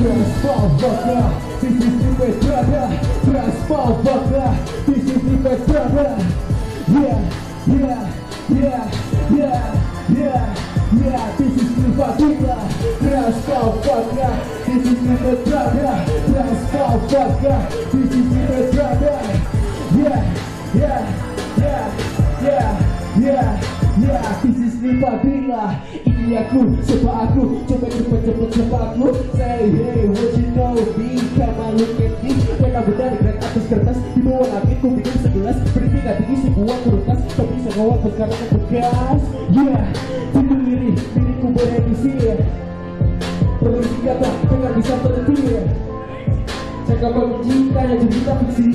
Транспал вода, ты снимай правда Транспал вода, ты снимай правда Yeah, yeah, yeah, yeah, yeah, yeah Ты снимай вода, транспал вода Ты снимай правда, транспал вода Ты снимай правда Yeah, yeah, yeah, yeah, yeah, yeah Ты снимай вода, и я крут, все по округ, тебя не siapa aku Say hey, what you know me Come on look at me Pena benar gerak atas kertas Di bawah langit ku bikin segelas Berhenti gak tinggi sebuah kertas ngawal perkara yang bekas Yeah, tidur diri Diriku beremisi Perlu kata, pengen bisa terdetir Cakap cinta yang cerita fiksi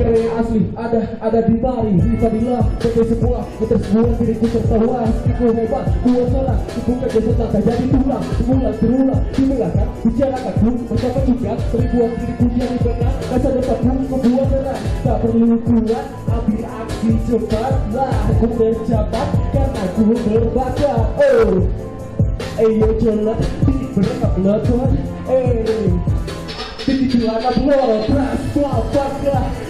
Yang asli ada ada di mari Di Fadilah Sebagai sebuah Ketersebuah diriku tertawa Iku hebat Gua salah kerja senang Tak jadi tulang Semula terulang Di belakang Bicarakanku Bersama juga Peribuan diriku jadi benar Masa depanku Membuat terang Tak perlu kuat Ambil aksi cepat Lah Aku berjabat Karena ku berbakat Oh Ayo jalan Titik berangkat melakukan Eh Titik anak loro Transformaka Titik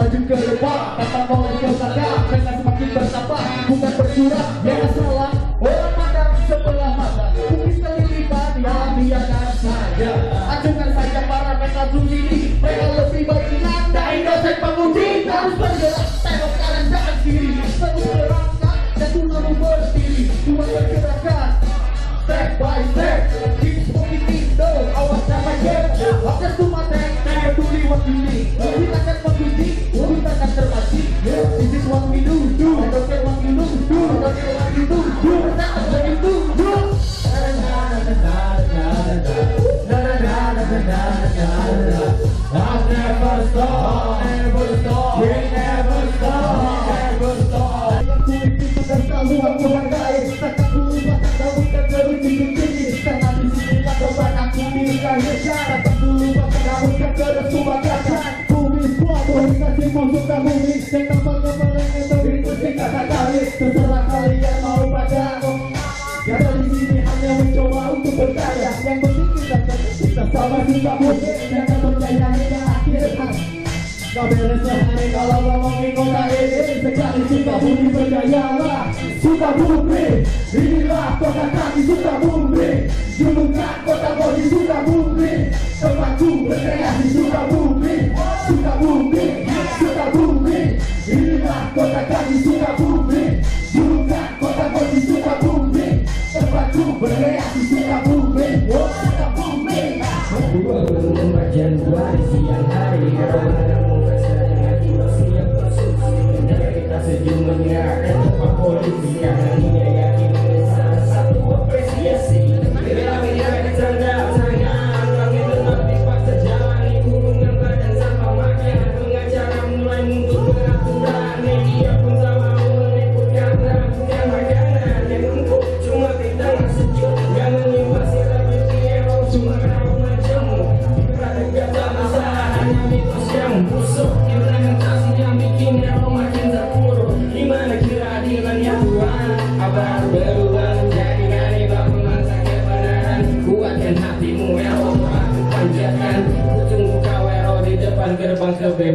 Maju ke depan Kata mulai ke belakang Dengan semakin bertambah Bukan berkurang Ya salah Orang pandang sebelah mata. Mungkin kelilipan Ya biarkan saja. Ajukan saja para mereka ini. Mereka lebih baik Nandai dosen penguji Harus bergerak Tengok kanan dan kiri. Terus berangkat Dan selalu berdiri. Cuma bergerakan step by step. Keep smoking Indo Awas sama Akses to my tank peduli what you need what we do Do I don't care what you do Do Sabar juga musik Mereka percayanya yang akhir Gak beres sehari kalau ngomongin kota ini Sekali cinta bumi berdayalah Suka bumi Inilah kota kami suka bumi Jumlah kota bodi suka bumi Tempatku berkreasi suka bumi Suka bumi Suka bumi Inilah kota kami suka bumi Jumlah kota bodi suka bumi Tempatku berkreasi suka bumi Suka bumi Dua gunung bagian dua di siang hari Kadang-kadang mengkasih dengan jiwa siap konsumsi Dari kita senyum menyerahkan polisi Yang meu bem